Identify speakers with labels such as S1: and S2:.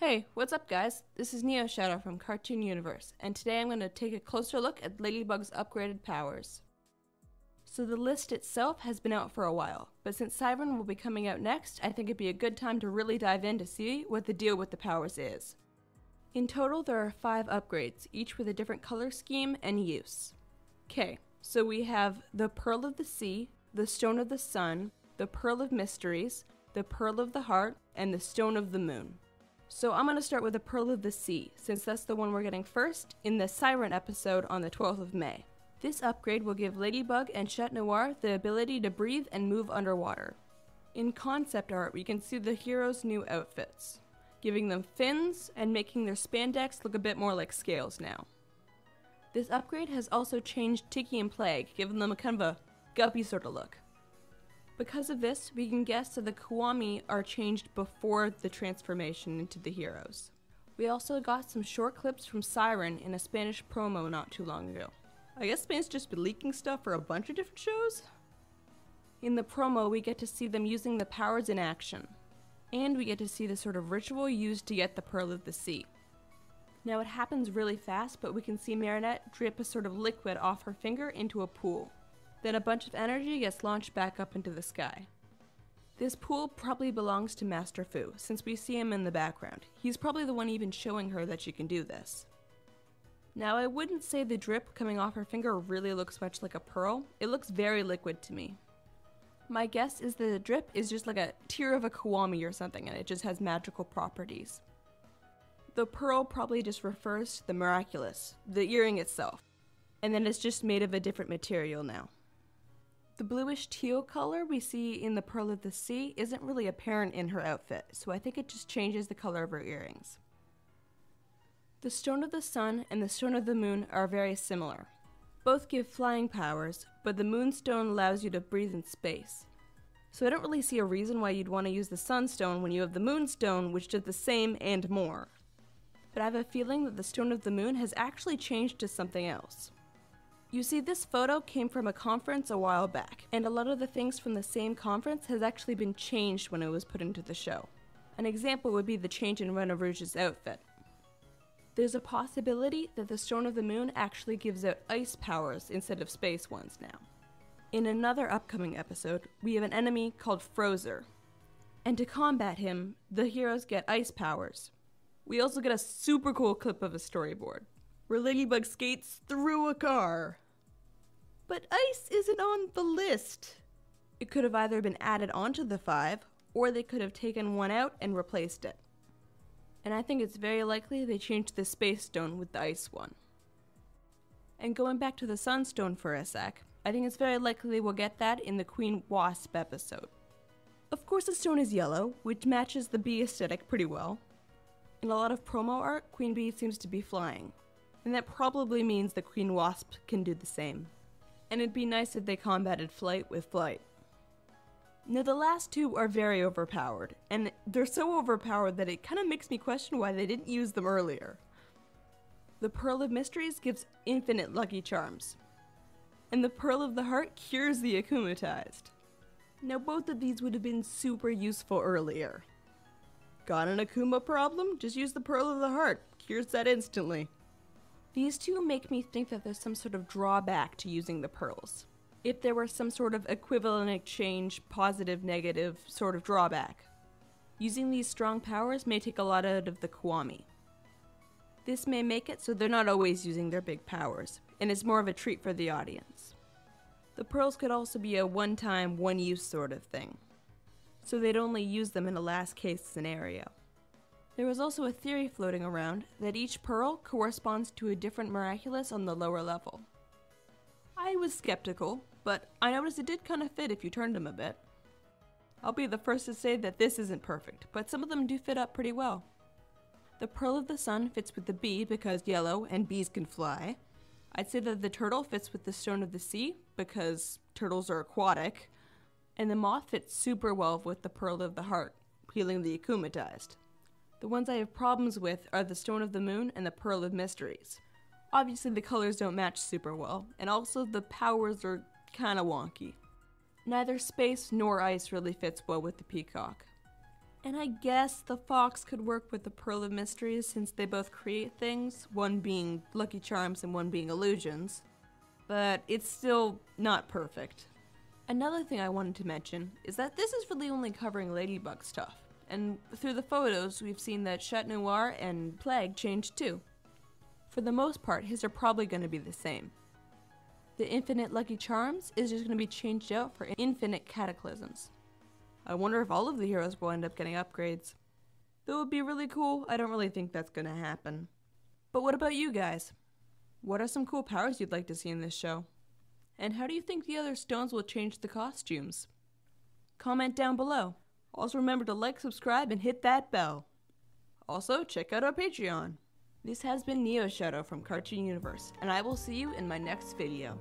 S1: Hey, what's up, guys? This is Neo Shadow from Cartoon Universe, and today I'm going to take a closer look at Ladybug's upgraded powers. So, the list itself has been out for a while, but since Syren will be coming out next, I think it'd be a good time to really dive in to see what the deal with the powers is. In total, there are five upgrades, each with a different color scheme and use. Okay, so we have the Pearl of the Sea, the Stone of the Sun, the Pearl of Mysteries, the Pearl of the Heart, and the Stone of the Moon. So I'm going to start with the Pearl of the Sea, since that's the one we're getting first in the Syren episode on the 12th of May. This upgrade will give Ladybug and Chat Noir the ability to breathe and move underwater. In concept art, we can see the heroes' new outfits, giving them fins and making their spandex look a bit more like scales now. This upgrade has also changed Tikki and Plagg, giving them a kind of a guppy sort of look. Because of this, we can guess that the Kwami are changed before the transformation into the heroes. We also got some short clips from Syren in a Spanish promo not too long ago. I guess Spain's just been leaking stuff for a bunch of different shows? In the promo, we get to see them using the powers in action. And we get to see the sort of ritual used to get the Pearl of the Sea. Now it happens really fast, but we can see Marinette drip a sort of liquid off her finger into a pool. Then a bunch of energy gets launched back up into the sky. This pool probably belongs to Master Fu, since we see him in the background. He's probably the one even showing her that she can do this. Now, I wouldn't say the drip coming off her finger really looks much like a pearl. It looks very liquid to me. My guess is that the drip is just like a tear of a Kwami or something, and it just has magical properties. The pearl probably just refers to the miraculous, the earring itself, and then it's just made of a different material now. The bluish teal color we see in the Pearl of the Sea isn't really apparent in her outfit, so I think it just changes the color of her earrings. The Stone of the Sun and the Stone of the Moon are very similar. Both give flying powers, but the Moonstone allows you to breathe in space. So I don't really see a reason why you'd want to use the Sunstone when you have the Moonstone, which does the same and more. But I have a feeling that the Stone of the Moon has actually changed to something else. You see, this photo came from a conference a while back, and a lot of the things from the same conference has actually been changed when it was put into the show. An example would be the change in Rena Rouge's outfit. There's a possibility that the Stone of the Moon actually gives out ice powers instead of space ones now. In another upcoming episode, we have an enemy called Frozer. And to combat him, the heroes get ice powers. We also get a super cool clip of a storyboard where Ladybug skates through a car. But ice isn't on the list. It could have either been added onto the five, or they could have taken one out and replaced it. And I think it's very likely they changed the Space Stone with the Ice one. And going back to the Sunstone for a sec, I think it's very likely we'll get that in the Queen Wasp episode. Of course, the stone is yellow, which matches the bee aesthetic pretty well. In a lot of promo art, Queen Bee seems to be flying, and that probably means the Queen Wasp can do the same. And it'd be nice if they combated flight with flight. Now, the last two are very overpowered, and they're so overpowered that it kind of makes me question why they didn't use them earlier. The Pearl of Mysteries gives infinite lucky charms, and the Pearl of the Heart cures the akumatized. Now, both of these would have been super useful earlier. Got an Akuma problem? Just use the Pearl of the Heart, cures that instantly. These two make me think that there's some sort of drawback to using the pearls. If there were some sort of equivalent exchange, positive, negative sort of drawback. Using these strong powers may take a lot out of the Kwami. This may make it so they're not always using their big powers, and it's more of a treat for the audience. The pearls could also be a one time, one use sort of thing, so they'd only use them in a last case scenario. There was also a theory floating around that each pearl corresponds to a different miraculous on the lower level. I was skeptical, but I noticed it did kind of fit if you turned them a bit. I'll be the first to say that this isn't perfect, but some of them do fit up pretty well. The Pearl of the Sun fits with the bee because yellow and bees can fly. I'd say that the turtle fits with the Stone of the Sea because turtles are aquatic. And the moth fits super well with the Pearl of the Heart, healing the akumatized. The ones I have problems with are the Stone of the Moon and the Pearl of Mysteries. Obviously, the colors don't match super well, and also the powers are kinda wonky. Neither space nor ice really fits well with the peacock. And I guess the fox could work with the Pearl of Mysteries since they both create things, one being Lucky Charms and one being illusions. But it's still not perfect. Another thing I wanted to mention is that this is really only covering Ladybug stuff. And through the photos, we've seen that Chat Noir and Plagg changed too. For the most part, his are probably going to be the same. The Infinite Lucky Charms is just going to be changed out for Infinite Cataclysms. I wonder if all of the heroes will end up getting upgrades. That would be really cool. I don't really think that's going to happen. But what about you guys? What are some cool powers you'd like to see in this show? And how do you think the other stones will change the costumes? Comment down below. Also remember to like, subscribe, and hit that bell. Also, check out our Patreon. This has been Neo Shadow from Cartoon Universe, and I will see you in my next video.